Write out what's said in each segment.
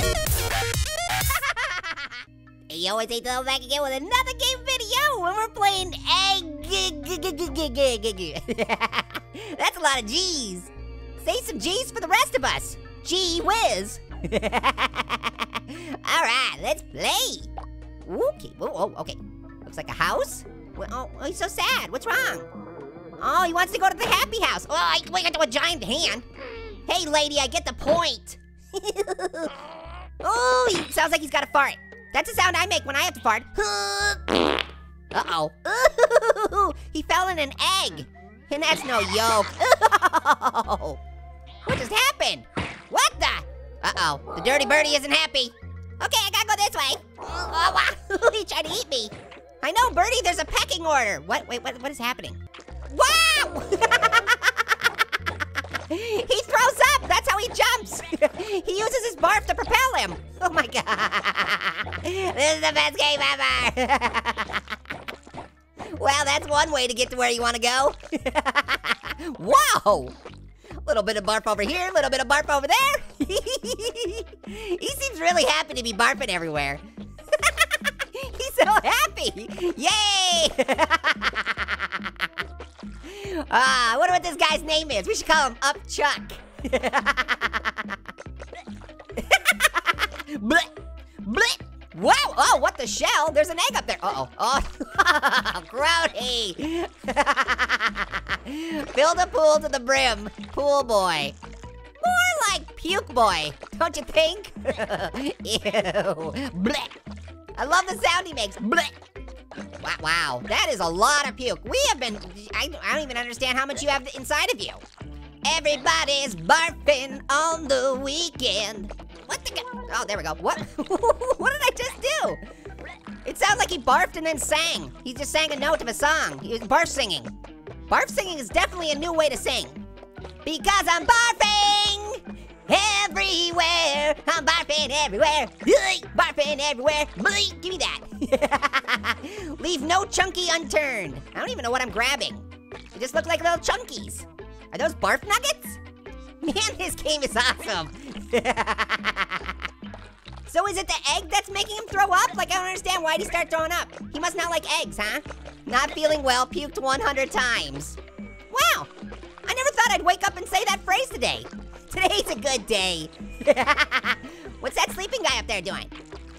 Hey, yo, it's Eight back again with another game video, and we're playing egg. That's a lot of G's. Say some G's for the rest of us. Gee whiz. All right, let's play. Okay, whoa, okay. Looks like a house. Oh, oh, he's so sad. What's wrong? Oh, he wants to go to the happy house. Oh, I, I got a giant hand. Hey, lady, I get the point. Oh, he sounds like he's got a fart. That's the sound I make when I have to fart. Uh-oh. he fell in an egg. And that's no joke. what just happened? What the? Uh-oh, the dirty birdie isn't happy. Okay, I gotta go this way. Oh, wow, he tried to eat me. I know, Birdie, there's a pecking order. What, wait, what, what is happening? Wow! He throws up, that's how he jumps. he uses his barf to propel him. Oh my God. This is the best game ever. well, that's one way to get to where you wanna go. Whoa! Little bit of barf over here, little bit of barf over there. he seems really happy to be barfing everywhere. He's so happy. Yay! Ah, I wonder what this guy's name is. We should call him Up Chuck. Blech, blech. Wow, oh, what the shell? There's an egg up there. Uh-oh, oh, grody. Fill the pool to the brim, pool boy. More like puke boy, don't you think? Ew, blech. I love the sound he makes, blech. Wow, that is a lot of puke. We have been, I, I don't even understand how much you have inside of you. Everybody's barfing on the weekend. What the, oh, there we go. What, what did I just do? It sounds like he barfed and then sang. He just sang a note of a song. He was barf singing. Barf singing is definitely a new way to sing. Because I'm barfing everywhere. I'm barfing everywhere. Barfing everywhere. Give me that. Leave no chunky unturned. I don't even know what I'm grabbing. They just look like little chunkies. Are those barf nuggets? Man, this game is awesome. so is it the egg that's making him throw up? Like, I don't understand. Why'd he start throwing up? He must not like eggs, huh? Not feeling well, puked 100 times. Wow, I never thought I'd wake up and say that phrase today. Today's a good day. What's that sleeping guy up there doing?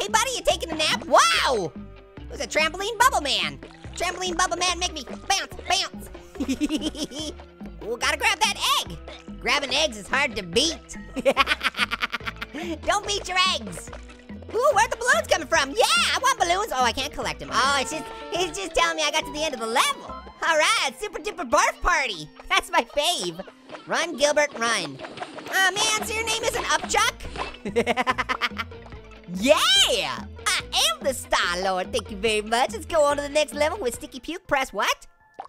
Hey, buddy, you taking a nap? Wow! It was a trampoline bubble man. Trampoline bubble man make me bounce, bounce. Ooh, gotta grab that egg. Grabbing eggs is hard to beat. Don't beat your eggs. Ooh, where'd the balloons coming from? Yeah, I want balloons. Oh, I can't collect them. Oh, it's just, it's just telling me I got to the end of the level. All right, super duper barf party. That's my fave. Run, Gilbert, run. Oh man, so your name isn't Upchuck? yeah, I am the Star Lord. Thank you very much. Let's go on to the next level with Sticky Puke. Press what?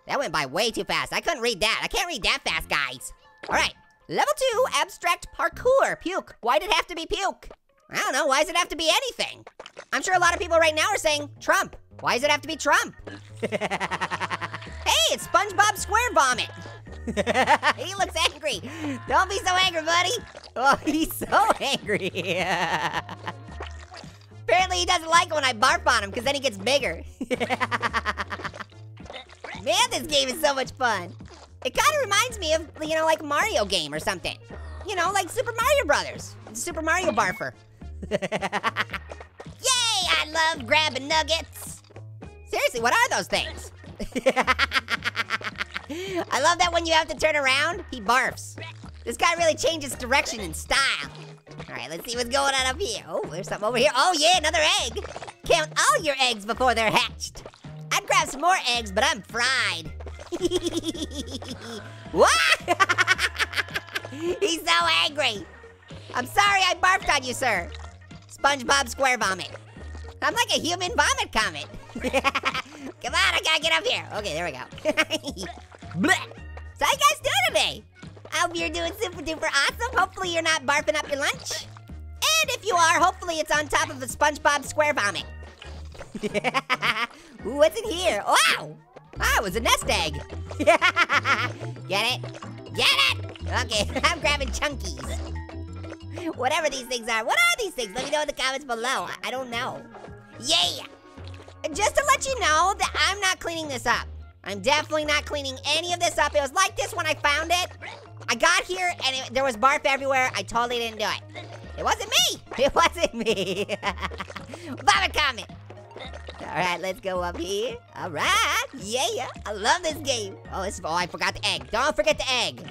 That went by way too fast. I couldn't read that. I can't read that fast, guys. All right, level two, abstract parkour. Puke. Why'd it have to be puke? I don't know. Why does it have to be anything? I'm sure a lot of people right now are saying Trump. Why does it have to be Trump? hey, it's SpongeBob Square Vomit. he looks angry. Don't be so angry, buddy. Oh, he's so angry. Apparently he doesn't like it when I barf on him because then he gets bigger. Man, this game is so much fun. It kind of reminds me of, you know, like Mario game or something. You know, like Super Mario Brothers. Super Mario Barfer. Yay, I love grabbing nuggets. Seriously, what are those things? I love that when you have to turn around, he barfs. This guy really changes direction and style. All right, let's see what's going on up here. Oh, there's something over here. Oh yeah, another egg. Count all your eggs before they're hatched. I'd grab some more eggs, but I'm fried. what? He's so angry. I'm sorry I barfed on you, sir. SpongeBob Square Vomit. I'm like a human vomit comet. Come on, I gotta get up here. Okay, there we go. Blech. So how you guys doing today? I hope you're doing super duper awesome. Hopefully you're not barfing up your lunch. And if you are, hopefully it's on top of a SpongeBob Square Vomit. Ooh, what's in here? Wow! It was a nest egg. Get it? Get it? Okay, I'm grabbing chunkies. Whatever these things are. What are these things? Let me know in the comments below. I, I don't know. Yeah! Just to let you know that I'm not cleaning this up. I'm definitely not cleaning any of this up. It was like this when I found it. I got here and it, there was barf everywhere. I totally didn't do it. It wasn't me. It wasn't me. Vomit comet. All right, let's go up here. All right, yeah, yeah. I love this game. Oh, it's, oh, I forgot the egg. Don't forget the egg.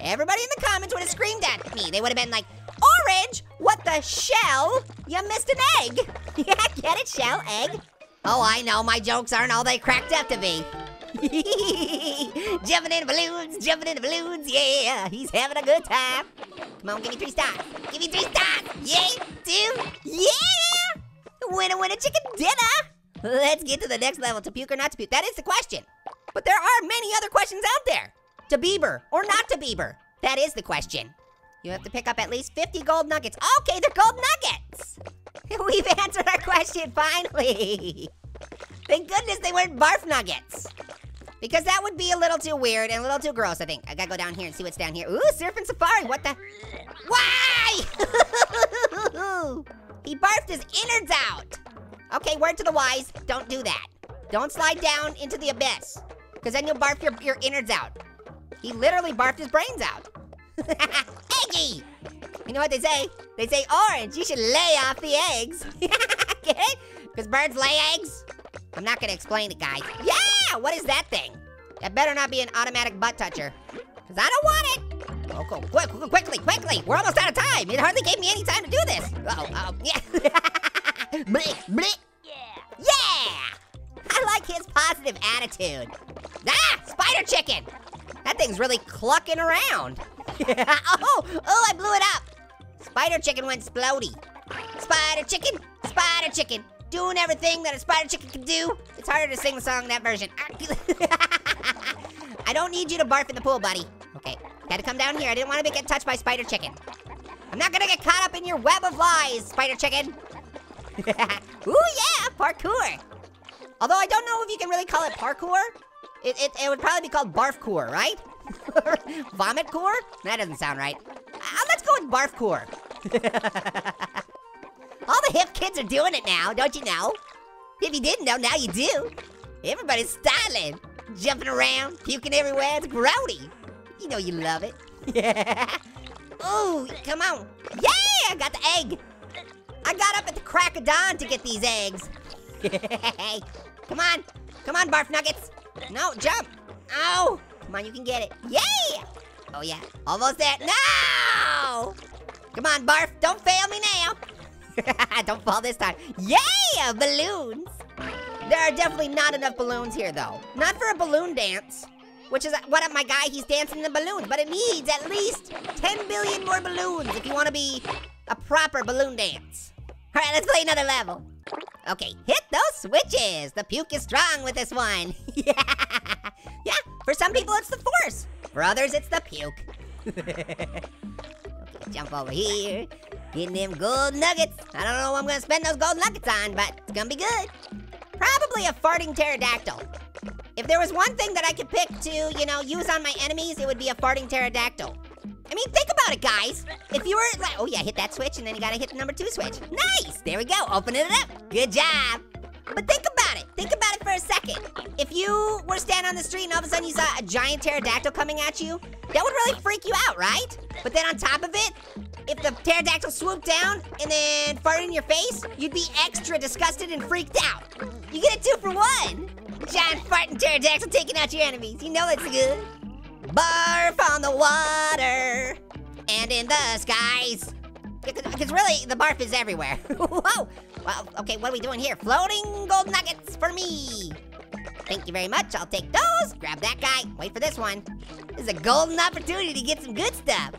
Everybody in the comments would have screamed at me. They would have been like, Orange, what the shell? You missed an egg. yeah, get it, shell, egg. Oh, I know, my jokes aren't all they cracked up to be. jumping in balloons, jumping in balloons, yeah. He's having a good time. Come on, give me three stars. Give me three stars. Yay, two, yeah. Winner, winner, chicken dinner. Let's get to the next level. To puke or not to puke? That is the question. But there are many other questions out there. To Bieber or not to Bieber? That is the question. You have to pick up at least 50 gold nuggets. Okay, they're gold nuggets. We've answered our question finally. Thank goodness they weren't barf nuggets. Because that would be a little too weird and a little too gross, I think. I gotta go down here and see what's down here. Ooh, surfing safari, what the? Why? he barfed his innards out. Okay, word to the wise, don't do that. Don't slide down into the abyss, because then you'll barf your, your innards out. He literally barfed his brains out. Eggy! You know what they say? They say, Orange, you should lay off the eggs. Because birds lay eggs? I'm not gonna explain it, guys. Yeah, what is that thing? That better not be an automatic butt toucher. Because I don't want it. Oh, go quick, quickly, quickly. We're almost out of time. It hardly gave me any time to do this. Uh oh, uh oh, yeah. bleh, bleh. Yeah. Yeah. I like his positive attitude. Ah, spider chicken. That thing's really clucking around. oh, oh, I blew it up. Spider chicken went splody. Spider chicken, spider chicken doing everything that a spider chicken can do. It's harder to sing the song that version. I don't need you to barf in the pool, buddy. Okay, gotta come down here. I didn't want to get touched by spider chicken. I'm not gonna get caught up in your web of lies, spider chicken. Ooh, yeah, parkour. Although I don't know if you can really call it parkour. It, it, it would probably be called barfcore, right? Vomit core? That doesn't sound right. Uh, let's go with barfcore. Hip kids are doing it now, don't you know? If you didn't know, now you do. Everybody's styling, jumping around, puking everywhere. It's grody. You know you love it. Yeah. Ooh, come on. Yeah, I got the egg. I got up at the crack of dawn to get these eggs. hey, come on. Come on, Barf Nuggets. No, jump. Oh, come on, you can get it. Yeah. Oh, yeah. Almost there. No! Come on, Barf. Don't fail me now. Don't fall this time. Yeah, balloons. There are definitely not enough balloons here, though. Not for a balloon dance, which is what my guy, he's dancing the balloons, but it needs at least 10 billion more balloons if you want to be a proper balloon dance. All right, let's play another level. Okay, hit those switches. The puke is strong with this one. yeah. Yeah, for some people it's the force. For others, it's the puke. jump over here. Getting them gold nuggets. I don't know what I'm gonna spend those gold nuggets on, but it's gonna be good. Probably a farting pterodactyl. If there was one thing that I could pick to, you know, use on my enemies, it would be a farting pterodactyl. I mean, think about it, guys. If you were like, oh yeah, hit that switch, and then you gotta hit the number two switch. Nice, there we go, open it up. Good job. But think about it, think about it for a second. If you were standing on the street and all of a sudden you saw a giant pterodactyl coming at you, that would really freak you out, right? But then on top of it, if the pterodactyl swooped down and then farted in your face, you'd be extra disgusted and freaked out. You get a two for one. Giant farting pterodactyl taking out your enemies. You know it's good. Barf on the water and in the skies. Because really, the barf is everywhere. Whoa! Well, okay, what are we doing here? Floating gold nuggets for me. Thank you very much. I'll take those. Grab that guy. Wait for this one. This is a golden opportunity to get some good stuff.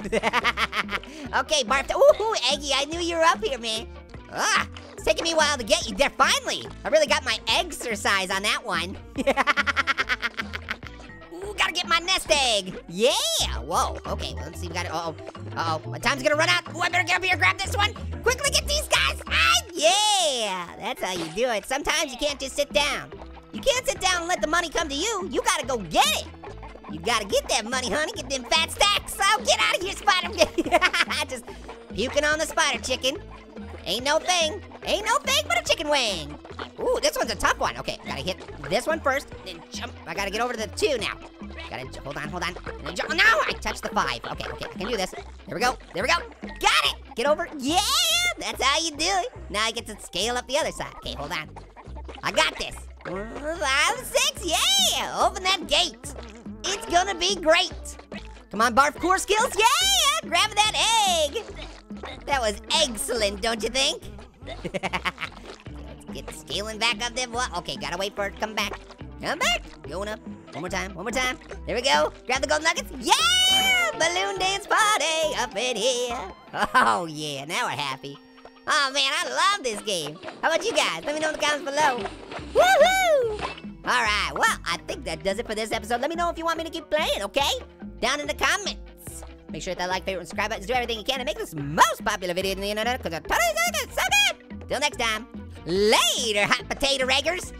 okay, Barf. Ooh, Eggy, I knew you were up here, man. Ah, it's taking me a while to get you there. Finally, I really got my exercise on that one. Get my nest egg. Yeah. Whoa. Okay. Well, let's see. We got it. Uh oh. Uh oh. My time's gonna run out. Ooh, I better get up here, grab this one. Quickly get these guys. Ah, yeah. That's how you do it. Sometimes you can't just sit down. You can't sit down and let the money come to you. You gotta go get it. You gotta get that money, honey. Get them fat stacks. Oh, get out of here, spider. Just puking on the spider chicken. Ain't no thing. Ain't no thing but a chicken wing. Ooh, this one's a tough one. Okay, gotta hit this one first, then jump. I gotta get over to the two now. Gotta, hold on, hold on. No, I touched the five. Okay, okay, I can do this. There we go, there we go. Got it. Get over. Yeah, that's how you do it. Now I get to scale up the other side. Okay, hold on. I got this. Five, six, yeah! Open that gate. It's gonna be great. Come on, barf core skills, yeah! Grab that egg. That was excellent, don't you think? Let's get scaling back up. What? Okay, gotta wait for it to come back. Come back. Going up. One more time. One more time. There we go. Grab the gold nuggets. Yeah! Balloon dance party up in here. Oh yeah, now we're happy. Oh man, I love this game. How about you guys? Let me know in the comments below. Woohoo! All right, well, I think that does it for this episode. Let me know if you want me to keep playing, okay? Down in the comments. Make sure that like, favorite, and subscribe buttons. Do everything you can to make this most popular video in the internet because I'm totally good. It's so good. Till next time. Later, hot potato raggers.